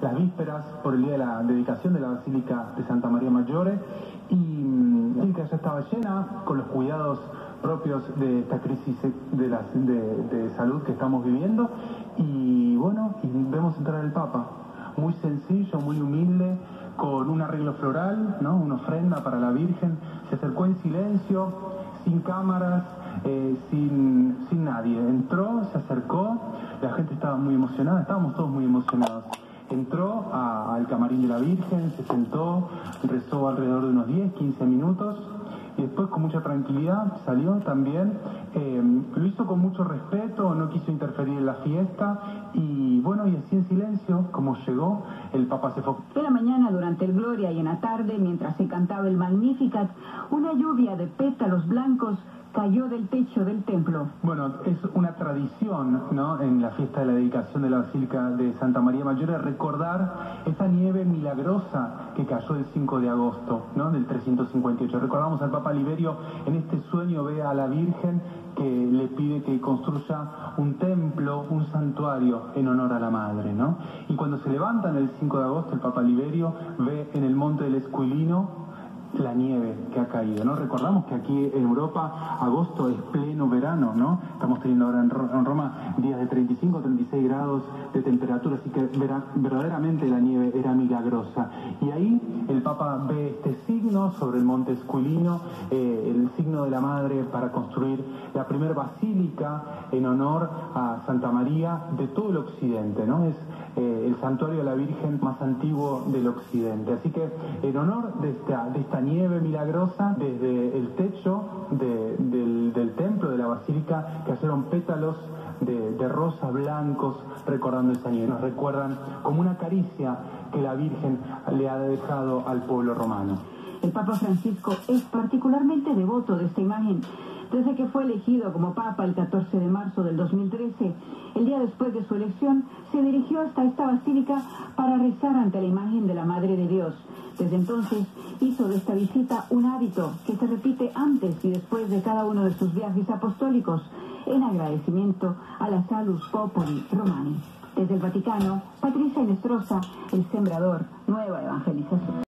las vísperas por el día de la dedicación de la Basílica de Santa María Maggiore. Y mm, que ya estaba llena con los cuidados propios de esta crisis de, la, de, salud que estamos viviendo. Y bueno, vemos entrar el Papa, muy sencillo, muy humilde, con un arreglo floral, ¿no? una ofrenda para la Virgen, se acercó en silencio, sin cámaras, eh, sin, sin nadie, entró, se acercó, la gente estaba muy emocionada, estábamos todos muy emocionados. Entró al camarín de la Virgen, se sentó, rezó alrededor de unos 10, 15 minutos y después con mucha tranquilidad salió también. Eh, lo hizo con mucho respeto, no quiso interferir en la fiesta y bueno, y así en silencio, como llegó, el Papa se fue. En la mañana, durante el Gloria y en la tarde, mientras se cantaba el Magnificat, una lluvia de pétalos blancos cayó del techo del templo. Bueno, es una tradición, ¿no? En la fiesta de la dedicación de la Basílica de Santa María Mayor recordar esa nieve milagrosa que cayó el 5 de agosto, ¿no? Del 358. Recordamos al Papa Liberio en este sueño ve a la Virgen que le pide que construya un templo, un santuario en honor a la Madre, ¿no? Y cuando se levantan el 5 de agosto, el Papa Liberio ve en el monte del Esquilino la nieve que ha caído, ¿no? Recordamos que aquí en Europa agosto es pleno verano, ¿no? Estamos teniendo ahora en Roma días de 35 o 36 grados de temperatura, así que verdaderamente la nieve era milagrosa. Y ahí el sobre el monte Esquilino, eh, el signo de la Madre para construir la primera basílica en honor a Santa María de todo el occidente, ¿no? Es eh, el santuario de la Virgen más antiguo del occidente. Así que en honor de esta, de esta nieve milagrosa, desde el techo del, templo de la basílica cayeron pétalos de, de rosas blancos recordando esa nieve. Nos recuerdan como una caricia que la Virgen le ha dejado al pueblo romano. El Papa Francisco es particularmente devoto de esta imagen desde que fue elegido como Papa el 14 de marzo del 2013, el día después de su elección, se dirigió hasta esta basílica para rezar ante la imagen de la Madre de Dios. Desde entonces hizo de esta visita un hábito que se repite antes y después de cada uno de sus viajes apostólicos, en agradecimiento a la Salus Populi Romani. Desde el Vaticano, Patricia Inestrosa, El Sembrador, Nueva Evangelización.